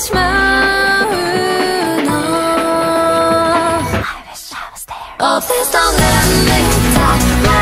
marshmallow I All don't let me die